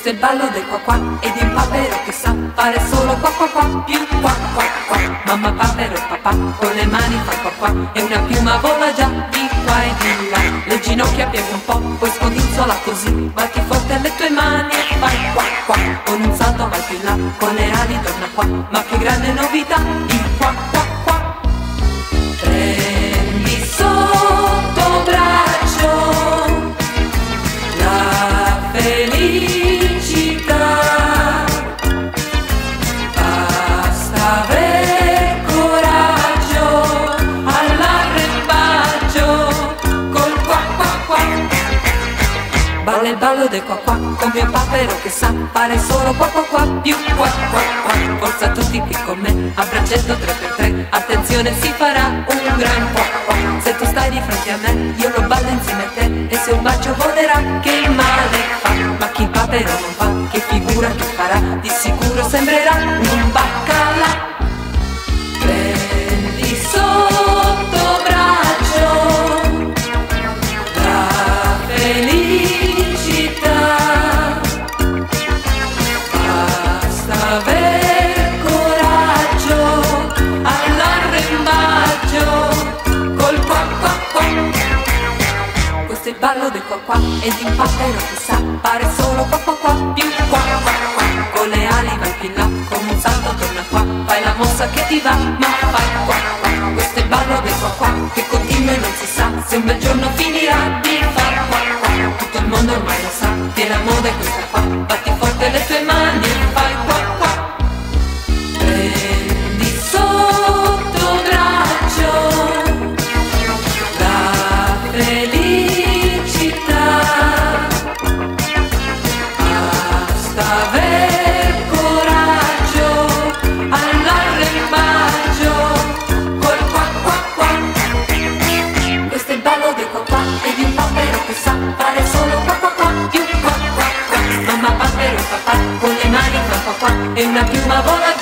Questo è il ballo del qua qua ed il papero che sa fare solo qua qua qua più qua qua qua. Mamma papero e papà con le mani fa qua qua e una piuma vola già di qua e di là. Le ginocchia piega un po', poi scodinzola così, batti forte alle tue mani e fai qua qua. Con un salto vai più in là, con le ali torna qua, ma che grande novità, il qua qua qua. Prendi sotto braccio la felicità. Il ballo del qua qua con mio papero che sa fare solo qua qua qua più qua qua qua. Forza tutti qui con me, a braccetto 3 per 3 attenzione si farà un gran qua qua. Se tu stai di fronte a me, io lo ballo insieme a te Questo il ballo del qua qua ed il papero che sa fare solo qua qua qua più qua qua qua. Con le ali vai più là, con un salto torna qua, fai la mossa che ti va, ma fai qua qua. Questo è il ballo del qua qua che continua e non si sa se un bel giorno finirà qua qua e una piuma vola